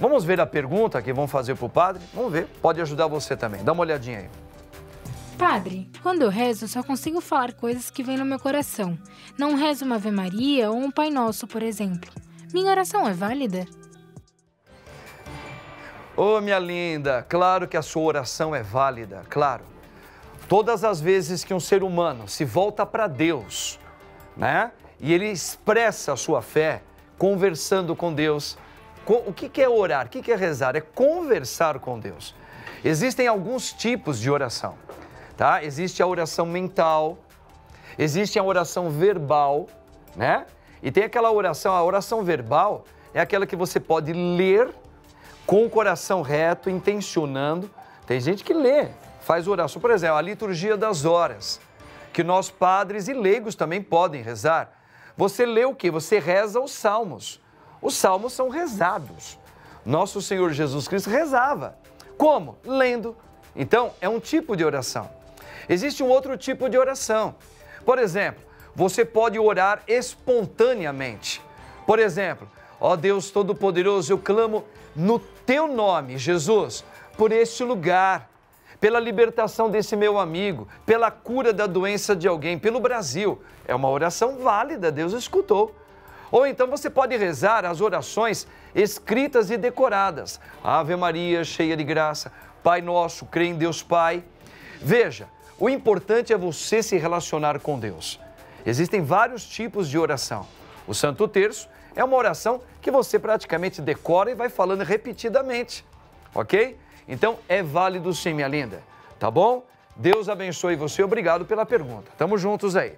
Vamos ver a pergunta que vão fazer para o padre? Vamos ver, pode ajudar você também. Dá uma olhadinha aí. Padre, quando eu rezo, só consigo falar coisas que vêm no meu coração. Não rezo uma Ave Maria ou um Pai Nosso, por exemplo. Minha oração é válida? Ô, oh, minha linda, claro que a sua oração é válida, claro. Todas as vezes que um ser humano se volta para Deus, né? E ele expressa a sua fé conversando com Deus. O que é orar? O que é rezar? É conversar com Deus. Existem alguns tipos de oração, tá? Existe a oração mental, existe a oração verbal, né? E tem aquela oração, a oração verbal é aquela que você pode ler com o coração reto, intencionando. Tem gente que lê, faz oração. Por exemplo, a liturgia das horas, que nós padres e leigos também podem rezar. Você lê o que? Você reza os salmos. Os salmos são rezados. Nosso Senhor Jesus Cristo rezava. Como? Lendo. Então, é um tipo de oração. Existe um outro tipo de oração. Por exemplo, você pode orar espontaneamente. Por exemplo, ó Deus Todo-Poderoso, eu clamo no teu nome, Jesus, por este lugar, pela libertação desse meu amigo, pela cura da doença de alguém, pelo Brasil. É uma oração válida, Deus escutou. Ou então você pode rezar as orações escritas e decoradas. Ave Maria, cheia de graça, Pai nosso, crê em Deus Pai. Veja, o importante é você se relacionar com Deus. Existem vários tipos de oração. O Santo Terço é uma oração que você praticamente decora e vai falando repetidamente, ok? Então é válido sim, minha linda, tá bom? Deus abençoe você, obrigado pela pergunta. Tamo juntos aí.